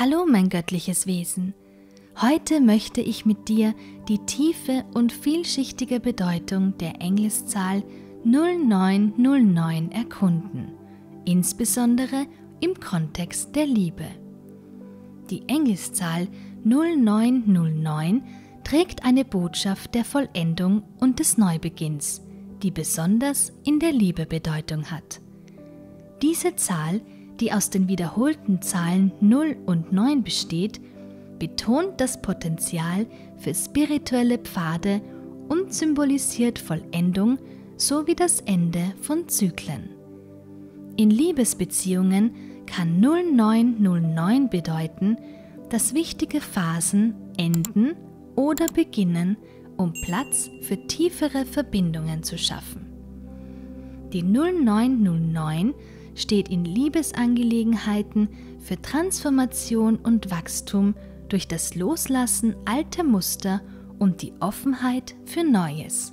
Hallo mein göttliches Wesen. Heute möchte ich mit dir die tiefe und vielschichtige Bedeutung der Engelszahl 0909 erkunden, insbesondere im Kontext der Liebe. Die Engelszahl 0909 trägt eine Botschaft der Vollendung und des Neubeginns, die besonders in der Liebe Bedeutung hat. Diese Zahl, die aus den wiederholten Zahlen 0 und 9 besteht, betont das Potenzial für spirituelle Pfade und symbolisiert Vollendung sowie das Ende von Zyklen. In Liebesbeziehungen kann 0909 bedeuten, dass wichtige Phasen enden oder beginnen, um Platz für tiefere Verbindungen zu schaffen. Die 0909 steht in Liebesangelegenheiten für Transformation und Wachstum durch das Loslassen alter Muster und die Offenheit für Neues.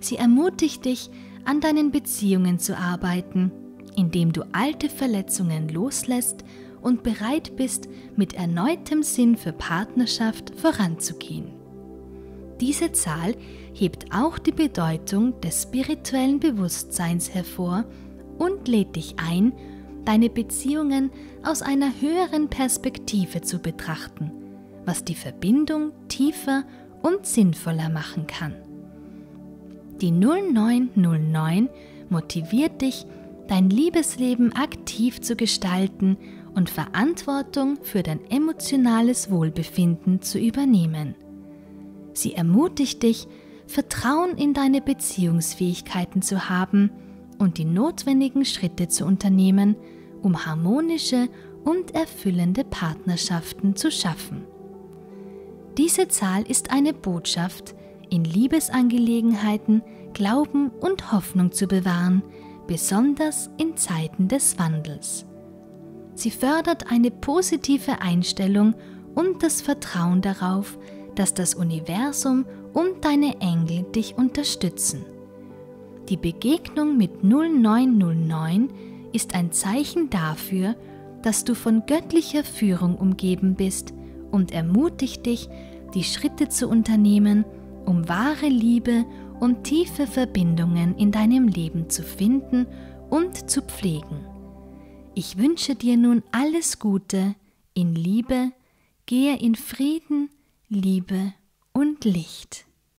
Sie ermutigt dich, an deinen Beziehungen zu arbeiten, indem du alte Verletzungen loslässt und bereit bist, mit erneutem Sinn für Partnerschaft voranzugehen. Diese Zahl hebt auch die Bedeutung des spirituellen Bewusstseins hervor und lädt dich ein, deine Beziehungen aus einer höheren Perspektive zu betrachten, was die Verbindung tiefer und sinnvoller machen kann. Die 0909 motiviert dich, dein Liebesleben aktiv zu gestalten und Verantwortung für dein emotionales Wohlbefinden zu übernehmen. Sie ermutigt dich, Vertrauen in deine Beziehungsfähigkeiten zu haben und die notwendigen Schritte zu unternehmen, um harmonische und erfüllende Partnerschaften zu schaffen. Diese Zahl ist eine Botschaft, in Liebesangelegenheiten Glauben und Hoffnung zu bewahren, besonders in Zeiten des Wandels. Sie fördert eine positive Einstellung und das Vertrauen darauf, dass das Universum und deine Engel dich unterstützen. Die Begegnung mit 0909 ist ein Zeichen dafür, dass du von göttlicher Führung umgeben bist und ermutigt dich, die Schritte zu unternehmen, um wahre Liebe und tiefe Verbindungen in deinem Leben zu finden und zu pflegen. Ich wünsche dir nun alles Gute in Liebe, gehe in Frieden, Liebe und Licht.